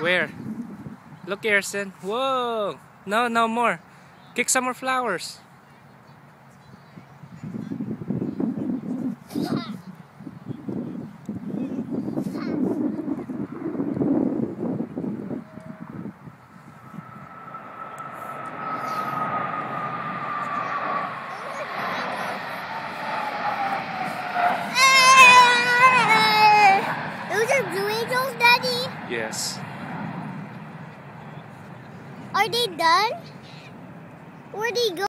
Where? Look, Erson. Whoa! No, no more. Kick some more flowers. Those are Blue Angels, Daddy. Yes. Are they done? Where'd they go?